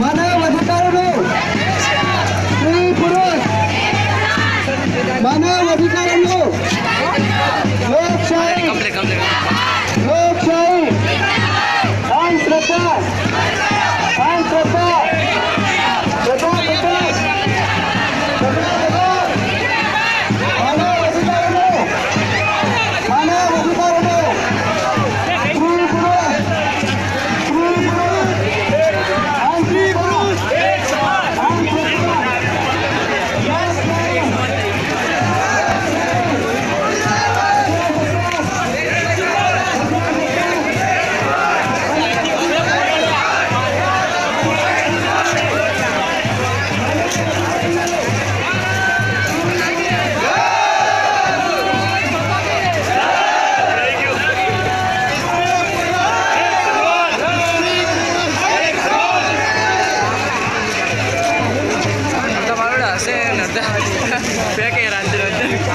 मानव अधिकारों पुरुष मानव अधिकारों लोकशाही। 들었다. 몇 개를 안 들었다.